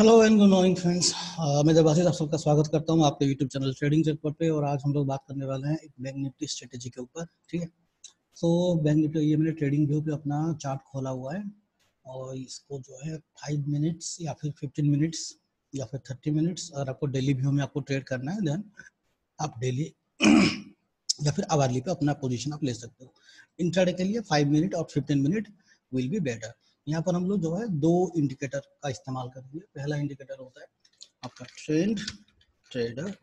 Hello and good morning friends मैं देवाशीष आप सबका स्वागत करता हूँ आपके यूट्यूब चैनल ट्रेडिंग चेकपॉट पे और आज हम लोग बात करने वाले हैं एक बैंक निफ्टी स्ट्रेटेजी के ऊपर, ठीक है? सो बैंक निफ्टी ये मैंने ट्रेडिंग व्यू पे अपना चार्ट खोला हुआ है और इसको जो है फाइव मिनट्स या फिर फिफ्टीन मिनट्स या फिर थर्टी मिनट्स अगर आपको डेली व्यू में आपको ट्रेड करना है देन आप डेली या फिर आवारली पे अपना पोजिशन आप ले सकते हो। इंट्राडे के लिए फाइव मिनट और fifteen minute will be better यहाँ पर हम लोग जो है दो इंडिकेटर का इस्तेमाल करेंगे। पहला इंडिकेटर होता है आपका ट्रेंड ट्रेडर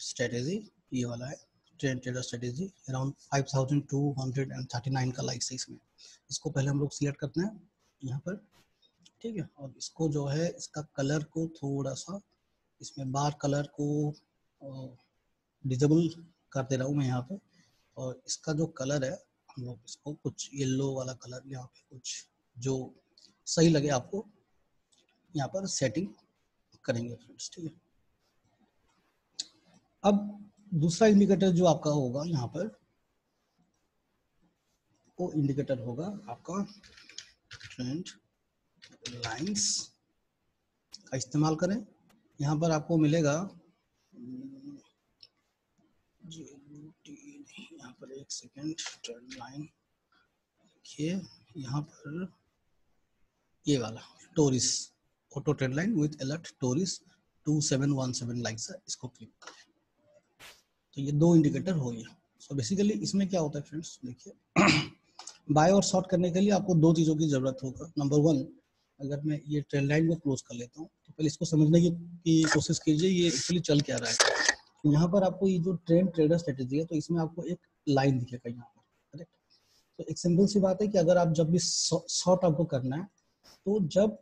स्ट्रेटेजी ये वाला है। ट्रेंड ट्रेडर स्ट्रेटेजी अराउंड 5239 का लाइक है इसमें इसको पहले हम लोग सिलेक्ट करते हैं यहाँ पर, ठीक है? और इसको जो है, इसका कलर को थोड़ा सा इसमें बार कलर को डिजेबल कर दे रहा हूँ मैं यहाँ पे और इसका जो कलर है हम लोग इसको कुछ येलो वाला कलर यहाँ पे कुछ जो सही लगे आपको, यहाँ पर सेटिंग करेंगे फ्रेंड्स ठीक है? अब दूसरा इंडिकेटर जो आपका होगा यहाँ पर, वो इंडिकेटर होगा आपका ट्रेंड लाइंस का इस्तेमाल करें। यहाँ पर आपको मिलेगा यहाँ पर एक सेकेंड ट्रेंड लाइन देखिए यहाँ पर ये वाला टोरिस auto trend line with alert टोरिस 2717 likes है इसको क्लिक तो ये दो इंडिकेटर हो गया। सो बेसिकली इसमें क्या होता है फ्रेंड्स देखिए बाय और शॉर्ट करने के लिए आपको दो चीज़ों की ज़रूरत होगा। नंबर वन अगर मैं ये ट्रेंड लाइन को क्लोज कर लेता हूँ तो पहले इसको समझने की, की कोशिश कीजिए ये एक्चुअली चल क्या रहा है। यहाँ पर आपको ये जो ट्रेंड ट्रेडर स्ट्रेटेजी है तो इसमें आपको एक लाइन दिखेगा यहाँ पर करेक्ट तो एक सिंपल सी बात है कि अगर आप जब भी शॉर्ट आपको करना है तो जब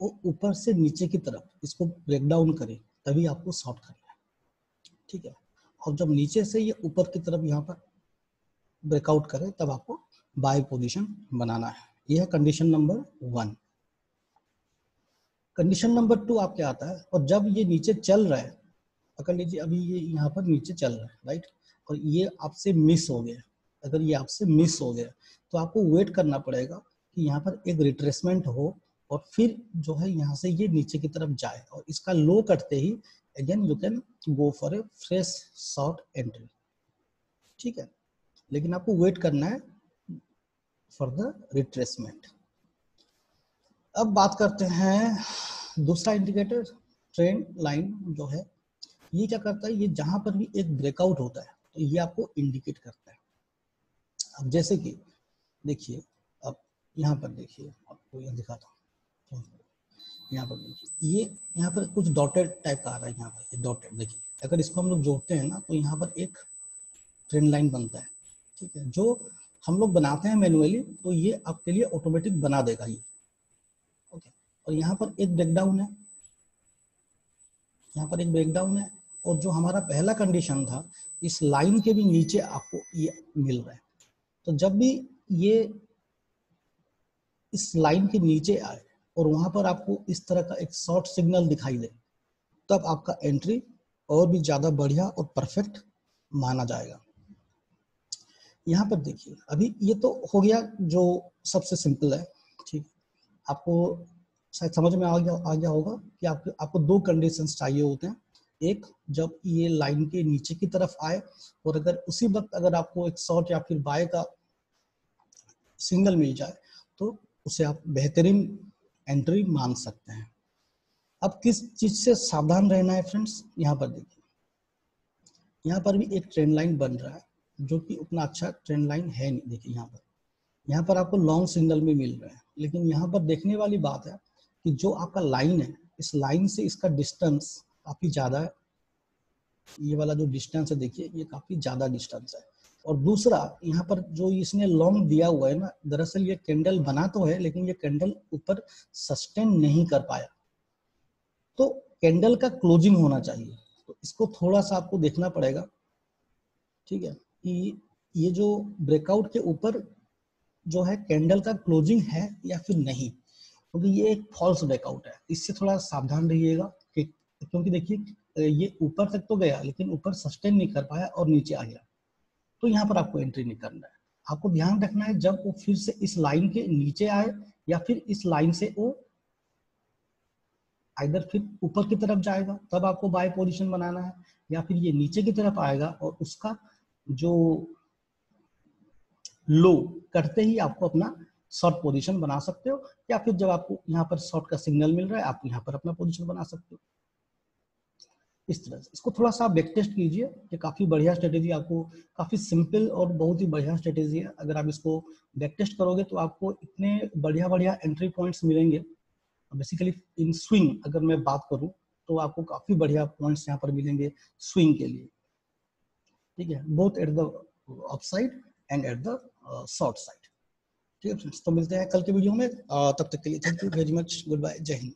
वो ऊपर से नीचे की तरफ़ इसको ब्रेक डाउन करे, तभी आपको शॉर्ट करना है, ठीक है? और जब नीचे से ये ऊपर की तरफ़ यहाँ पर ब्रेकआउट करे, तब आपको बाय पोजीशन बनाना है। यह है condition number one condition number two आपके आता है? और जब ये नीचे चल रहा है, पकड़ लीजिए, अभी ये यहाँ पर नीचे चल रहा है राइट और ये आपसे मिस हो गया। अगर ये आपसे मिस हो गया तो आपको वेट करना पड़ेगा कि यहाँ पर एक रिट्रेसमेंट हो और फिर जो है यहाँ से ये नीचे की तरफ़ जाए और इसका लो कटते ही again you can go for a fresh short entry ठीक है? लेकिन आपको वेट करना है फॉर द रिट्रेसमेंट अब बात करते हैं दूसरा इंडिकेटर ट्रेंड लाइन जो है, ये क्या करता है? ये जहाँ पर भी एक ब्रेकआउट होता है ये आपको इंडिकेट करता है। अब जैसे कि, देखिए, अब यहाँ पर देखिए, आपको यह दिखाता हूँ। यहाँ पर देखिए, ये यहाँ पर कुछ डॉटेड टाइप का आ रहा है यहाँ पर डॉटेड देखिए। अगर इसको हम लोग जोड़ते हैं ना तो यहाँ पर एक ट्रेंड लाइन बनता है, ठीक है? जो हम लोग बनाते हैं मैनुअली तो ये आपके लिए ऑटोमेटिक बना देगा ये, ओके? और यहाँ पर एक ब्रेकडाउन है। यहाँ पर एक ब्रेकडाउन है। और जो हमारा पहला कंडीशन था, इस लाइन के भी नीचे आपको ये मिल रहा है। तो जब भी ये इस लाइन के नीचे आए और वहाँ पर आपको इस तरह का एक शॉर्ट सिग्नल दिखाई दे, तब आपका एंट्री और भी ज़्यादा बढ़िया और परफेक्ट माना जाएगा। यहाँ पर देखिए, अभी ये तो हो गया जो सबसे सिंपल है, ठीक आपको शायद समझ में आ गया आ गया होगा कि आपको आपको दो कंडीशंस चाहिए होते हैं। एक जब ये लाइन के नीचे की तरफ़ आए, और अगर उसी वक्त अगर आपको एक शॉर्ट या फिर बाय का सिंगल मिल जाए तो उसे आप बेहतरीन एंट्री मान सकते हैं। अब किस चीज़ से सावधान रहना है फ्रेंड्स? यहाँ पर देखिए। यहाँ पर भी एक ट्रेंड लाइन बन रहा है, जो कि उतना अच्छा ट्रेंड लाइन है नहीं। देखिए यहाँ पर। यहाँ पर आपको लॉन्ग सिग्नल भी मिल रहा है। लेकिन यहाँ पर देखने वाली बात है कि जो आपका लाइन है, इस लाइन से इसका डिस्टेंस काफ़ी ज़्यादा है ये वाला जो डिस्टेंस है, देखिए, ये काफ़ी ज़्यादा डिस्टेंस है। और दूसरा, यहाँ पर जो इसने लॉन्ग दिया हुआ है ना, दरअसल ये कैंडल बना तो है, लेकिन ये कैंडल ऊपर सस्टेन नहीं कर पाया। तो कैंडल का क्लोजिंग होना चाहिए। तो इसको थोड़ा सा आपको देखना पड़ेगा। ठीक है? कि ये जो ब्रेकआउट के ऊपर जो है कैंडल का क्लोजिंग है या फिर नहीं? क्योंकि तो ये एक फॉल्स ब्रेकआउट है। इससे थोड़ा सावधान रहिएगा। क्योंकि देखिए ये ऊपर तक तो गया, लेकिन ऊपर सस्टेन नहीं कर पाया और नीचे आ गया। तो यहाँ पर आपको एंट्री नहीं करना है। आपको ध्यान रखना है, जब वो फिर से इस लाइन के नीचे आए या फिर इस लाइन से वो आइधर फिर ऊपर की तरफ़ जाएगा, तब आपको बाय पोजीशन बनाना है, या फिर ये नीचे की तरफ़ आएगा और उसका जो लो करते ही आपको अपना शॉर्ट पोजीशन बना सकते हो, या फिर जब आपको यहाँ पर शॉर्ट का सिग्नल मिल रहा है, आप यहाँ पर अपना पोजीशन बना सकते हो। इस तरह से। इसको थोड़ा सा बैक टेस्ट कीजिए ये काफ़ी बढ़िया स्ट्रेटेजी आपको, काफ़ी सिंपल और बहुत ही बढ़िया स्ट्रेटेजी है। अगर आप इसको बैक टेस्ट करोगे तो आपको इतने बढ़िया बढ़िया एंट्री पॉइंट्स मिलेंगे। बेसिकली इन स्विंग अगर मैं बात करूँ तो आपको काफ़ी बढ़िया पॉइंट्स यहाँ पर मिलेंगे स्विंग के लिए। ठीक है? Both at the up side and at the short side ठीक है तो मिलते हैं कल के वीडियो में। तब तक के लिए thank you very much good bye जय हिंद